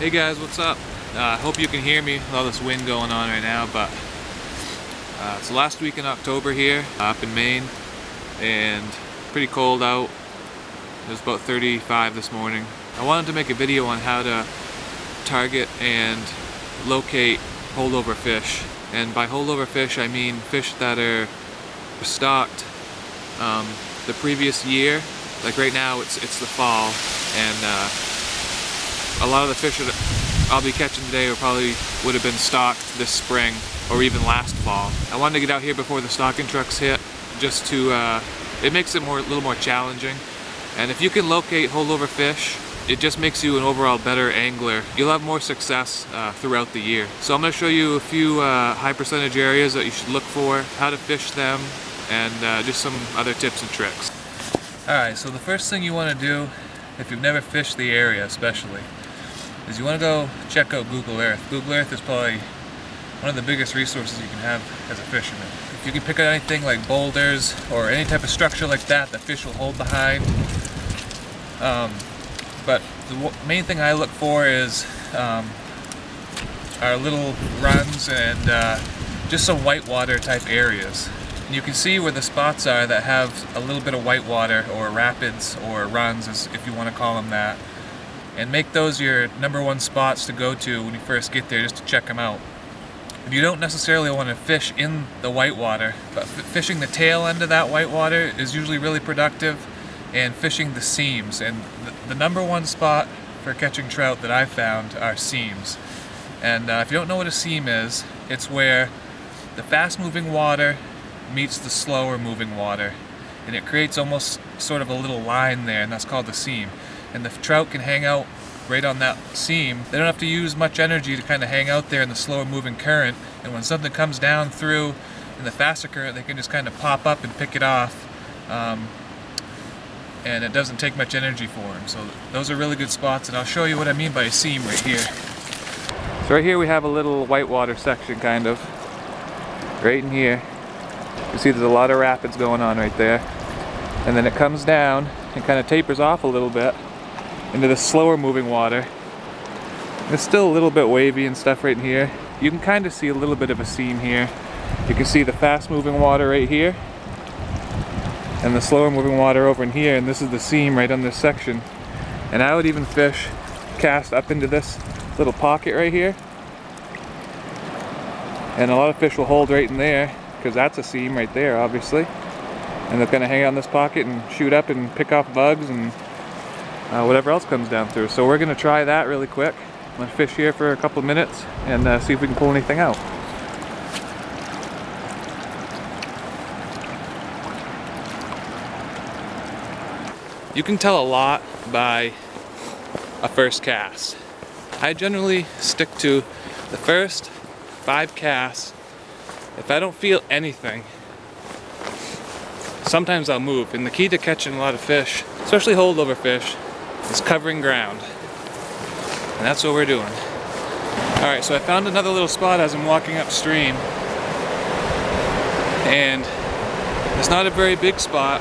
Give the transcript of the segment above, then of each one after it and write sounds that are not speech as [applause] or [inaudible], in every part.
Hey guys, what's up? I uh, hope you can hear me with all this wind going on right now, but uh, it's the last week in October here, up in Maine, and pretty cold out. It was about 35 this morning. I wanted to make a video on how to target and locate holdover fish. And by holdover fish, I mean fish that are stocked um, the previous year. Like right now, it's it's the fall, and uh, a lot of the fish that I'll be catching today will probably would have been stocked this spring or even last fall. I wanted to get out here before the stocking trucks hit, just to uh, it makes it more a little more challenging. And if you can locate holdover fish, it just makes you an overall better angler. You'll have more success uh, throughout the year. So I'm to show you a few uh, high percentage areas that you should look for, how to fish them, and uh, just some other tips and tricks. Alright, so the first thing you want to do, if you've never fished the area especially, is you want to go check out Google Earth. Google Earth is probably one of the biggest resources you can have as a fisherman. If you can pick out anything like boulders or any type of structure like that that fish will hold behind, um, but the main thing I look for is um, our little runs and uh, just some whitewater type areas. And you can see where the spots are that have a little bit of whitewater or rapids or runs, if you want to call them that. And make those your number one spots to go to when you first get there just to check them out. If you don't necessarily want to fish in the whitewater, but fishing the tail end of that whitewater is usually really productive and fishing the seams. And the, number one spot for catching trout that I've found are seams. And uh, if you don't know what a seam is, it's where the fast moving water meets the slower moving water. And it creates almost sort of a little line there, and that's called the seam. And the trout can hang out right on that seam. They don't have to use much energy to kind of hang out there in the slower moving current. And when something comes down through in the faster current, they can just kind of pop up and pick it off. Um, and it doesn't take much energy for them. So those are really good spots and I'll show you what I mean by a seam right here. So right here we have a little whitewater section kind of, right in here. You see there's a lot of rapids going on right there. And then it comes down and kind of tapers off a little bit into the slower moving water. It's still a little bit wavy and stuff right here. You can kind of see a little bit of a seam here. You can see the fast moving water right here and the slower moving water over in here and this is the seam right on this section and I would even fish cast up into this little pocket right here and a lot of fish will hold right in there because that's a seam right there obviously and they're going to hang out in this pocket and shoot up and pick off bugs and uh, whatever else comes down through so we're to try that really quick I'm to fish here for a couple minutes and uh, see if we can pull anything out You can tell a lot by a first cast. I generally stick to the first five casts. If I don't feel anything, sometimes I'll move. And the key to catching a lot of fish, especially holdover fish, is covering ground. And that's what we're doing. Alright, so I found another little spot as I'm walking upstream. And it's not a very big spot,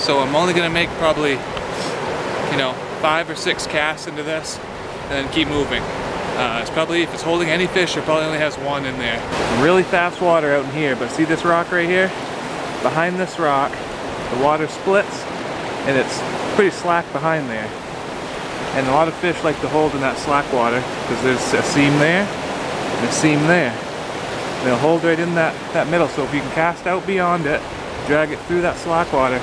so I'm only gonna make probably, you know, five or six casts into this and then keep moving. Uh, it's probably, if it's holding any fish, it probably only has one in there. Really fast water out in here, but see this rock right here? Behind this rock, the water splits and it's pretty slack behind there. And a lot of fish like to hold in that slack water because there's a seam there and a seam there. They'll hold right in that, that middle. So if you can cast out beyond it, drag it through that slack water,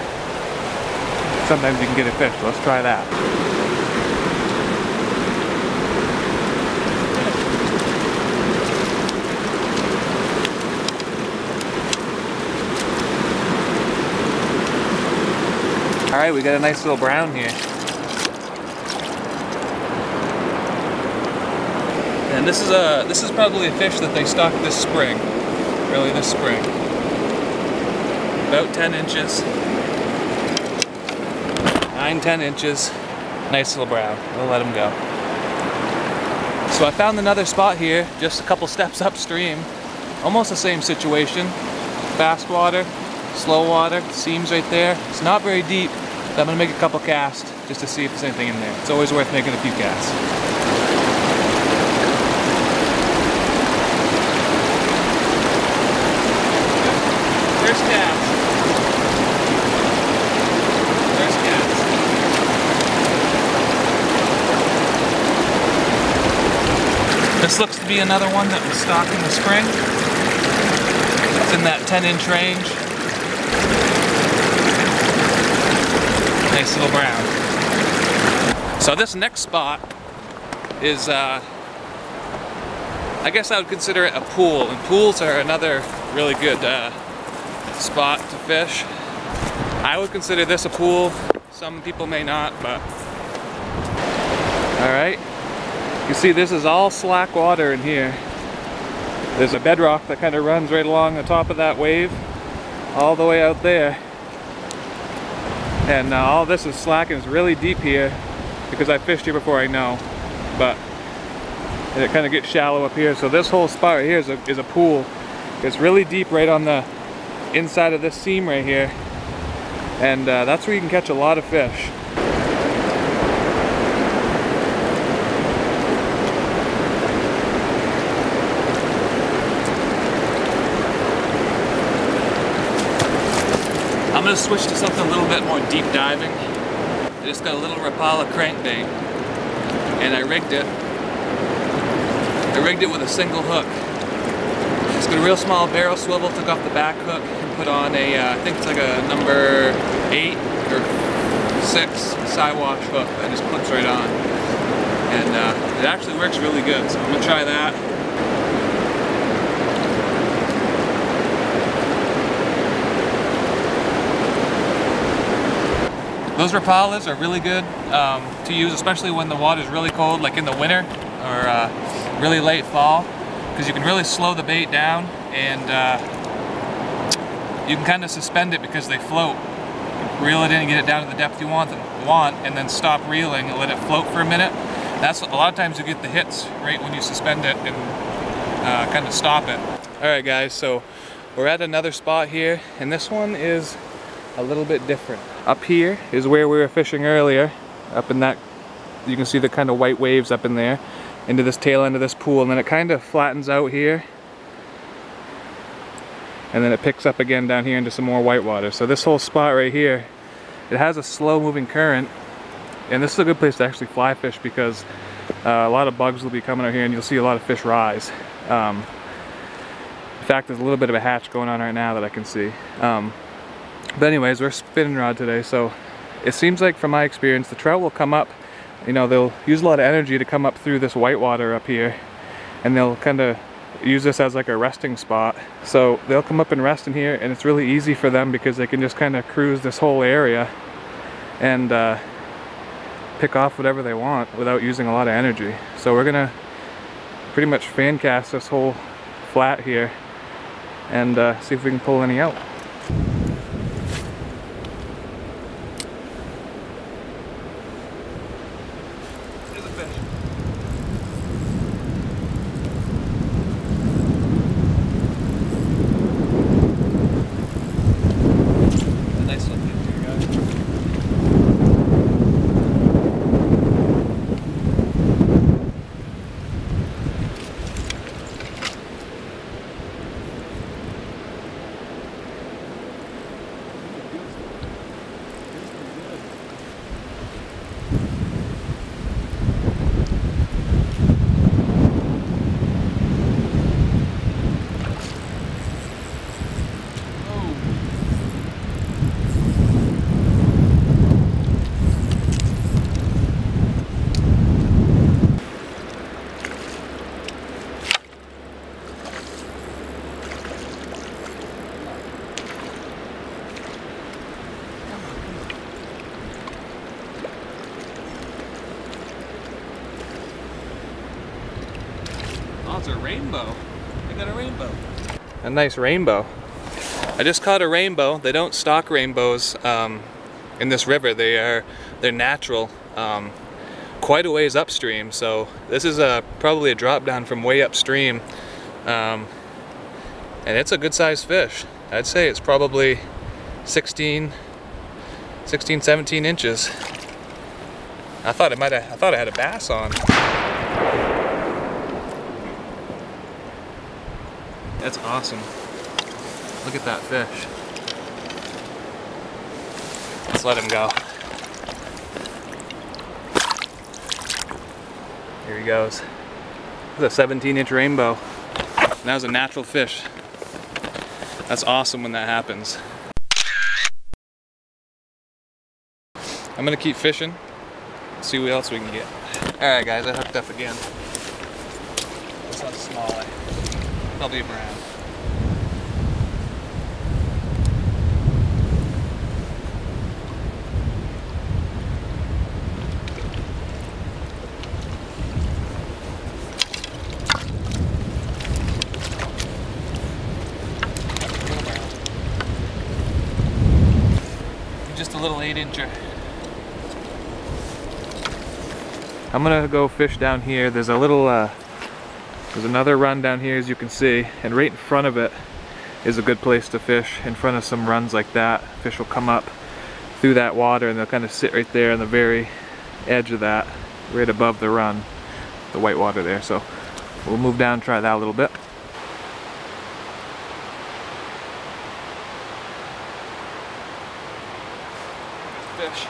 sometimes you can get a fish. Let's try that. All right, we got a nice little brown here. This is a this is probably a fish that they stocked this spring, really this spring. About 10 inches. 9, 10 inches. Nice little brown. We'll let him go. So I found another spot here, just a couple [laughs] steps upstream. Almost the same situation. Fast water, slow water, seams right there. It's not very deep, but I'm gonna make a couple casts just to see if there's anything in there. It's always worth making a few casts. This looks be another one that was stocked in the spring. It's in that 10 inch range. Nice little brown. So this next spot is, uh, I guess I would consider it a pool. And pools are another really good uh, spot to fish. I would consider this a pool. Some people may not, but. All right. You see this is all slack water in here. There's a bedrock that kind of runs right along the top of that wave, all the way out there. And uh, all this is slack and it's really deep here because I fished here before I know. But it kind of gets shallow up here. So this whole spot right here is a, is a pool. It's really deep right on the inside of this seam right here. And uh, that's where you can catch a lot of fish. I'm gonna switch to something a little bit more deep diving. I just got a little Rapala crankbait and I rigged it. I rigged it with a single hook. It's got a real small barrel swivel, took off the back hook and put on a, uh, I think it's like a number eight or six Siwash hook that just clips right on. And uh, it actually works really good, so I'm gonna try that. Those Rapalas are really good um, to use, especially when the water is really cold, like in the winter or uh, really late fall, because you can really slow the bait down and uh, you can kind of suspend it because they float. Reel it in and get it down to the depth you want, want and then stop reeling and let it float for a minute. That's a lot of times you get the hits right when you suspend it and uh, kind of stop it. All right, guys, so we're at another spot here, and this one is a little bit different. Up here is where we were fishing earlier, up in that, you can see the kind of white waves up in there, into this tail end of this pool, and then it kind of flattens out here, and then it picks up again down here into some more white water. So this whole spot right here, it has a slow moving current, and this is a good place to actually fly fish because uh, a lot of bugs will be coming out here and you'll see a lot of fish rise. Um, in fact, there's a little bit of a hatch going on right now that I can see. Um, but anyways, we're spinning rod today, so it seems like from my experience, the trout will come up, you know, they'll use a lot of energy to come up through this white water up here, and they'll kind of use this as like a resting spot. So they'll come up and rest in here, and it's really easy for them because they can just kind of cruise this whole area and uh, pick off whatever they want without using a lot of energy. So we're gonna pretty much fan cast this whole flat here and uh, see if we can pull any out. Oh, it's a rainbow. I got a rainbow. A nice rainbow. I just caught a rainbow. They don't stock rainbows um, in this river. They are they're natural, um, quite a ways upstream. So this is a probably a drop down from way upstream, um, and it's a good sized fish. I'd say it's probably 16, 16, 17 inches. I thought it might have. I thought I had a bass on. That's awesome. Look at that fish. Let's let him go. Here he goes. It's a 17 inch rainbow. And that was a natural fish. That's awesome when that happens. I'm gonna keep fishing, see what else we can get. All right guys, I hooked up again. This one's small, probably a brown. Just a little eight incher. I'm gonna go fish down here. There's a little, uh, there's another run down here as you can see, and right in front of it is a good place to fish. In front of some runs like that, fish will come up through that water and they'll kind of sit right there on the very edge of that, right above the run, the white water there. So we'll move down and try that a little bit. Fish.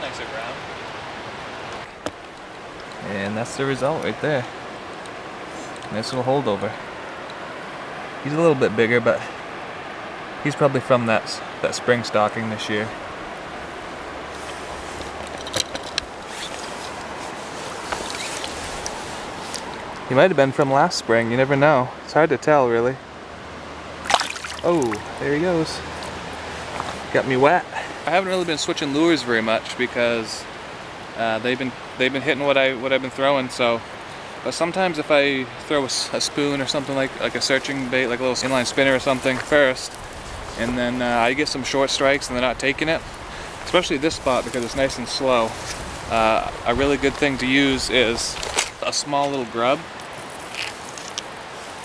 nicer brown. And that's the result right there. Nice little holdover. He's a little bit bigger, but he's probably from that, that spring stocking this year. He might have been from last spring, you never know. It's hard to tell, really. Oh, there he goes. Got me wet. I haven't really been switching lures very much because uh, they've been they've been hitting what I what I've been throwing. So, but sometimes if I throw a, a spoon or something like like a searching bait, like a little inline spinner or something first, and then uh, I get some short strikes and they're not taking it, especially this spot because it's nice and slow. Uh, a really good thing to use is a small little grub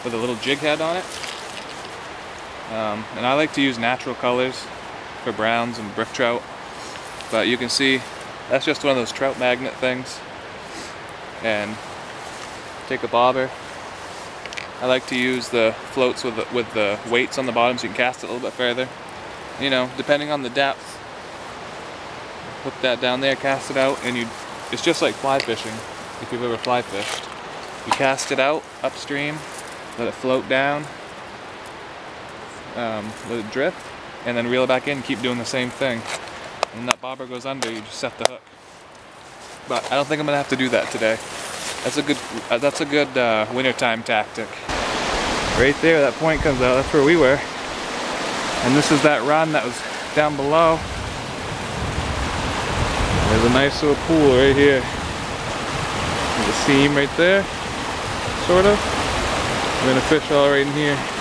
with a little jig head on it. Um, and I like to use natural colors for browns and brook trout. But you can see that's just one of those trout magnet things. And take a bobber. I like to use the floats with the, with the weights on the bottom so you can cast it a little bit further. You know, depending on the depth, hook that down there, cast it out, and you. It's just like fly fishing, if you've ever fly fished. You cast it out upstream, let it float down, um, let it drift, and then reel it back in, keep doing the same thing. And that bobber goes under, you just set the hook. But I don't think I'm gonna have to do that today. That's a good, uh, that's a good uh, wintertime tactic. Right there, that point comes out, that's where we were. And this is that run that was down below. There's a nice little pool right here. There's a seam right there, sort of. I'm gonna fish all right in here.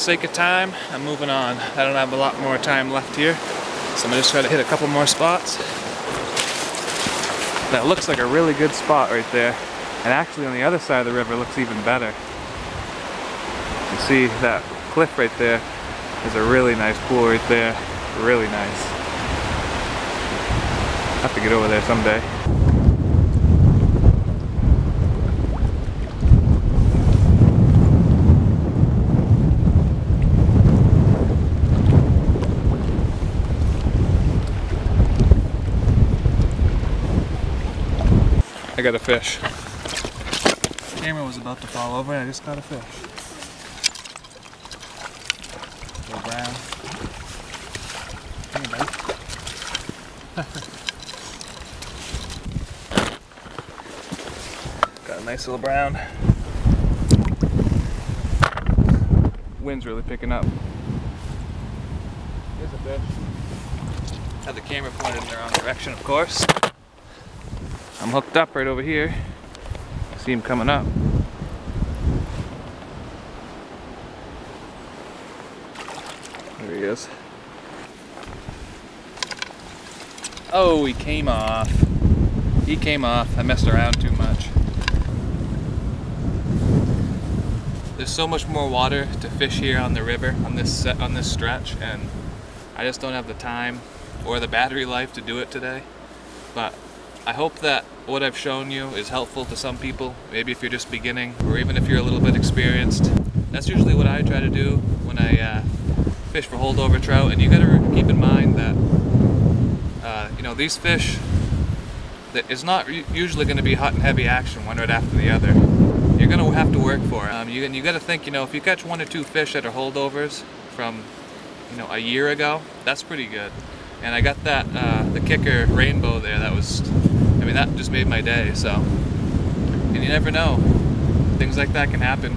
Sake of time, I'm moving on. I don't have a lot more time left here, so I'm gonna just try to hit a couple more spots. That looks like a really good spot right there. And actually on the other side of the river looks even better. You see that cliff right there? there is a really nice pool right there. Really nice. have to get over there someday. I got a fish. Camera was about to fall over and I just caught a fish. Little brown. Hey, buddy. [laughs] got a nice little brown. Wind's really picking up. Here's a fish. Had the camera pointed in the wrong direction, of course. I'm hooked up right over here. See him coming up. There he is. Oh, he came off. He came off. I messed around too much. There's so much more water to fish here on the river, on this on this stretch, and I just don't have the time or the battery life to do it today. But I hope that what I've shown you is helpful to some people. Maybe if you're just beginning, or even if you're a little bit experienced. That's usually what I try to do when I uh, fish for holdover trout. And you got to keep in mind that uh, you know these fish. That it's not usually going to be hot and heavy action one right after the other. You're going to have to work for it. Um, you, and you got to think, you know, if you catch one or two fish that are holdovers from, you know, a year ago, that's pretty good. And I got that, uh, the kicker rainbow there, that was, mean, that just made my day, so. And you never know. Things like that can happen.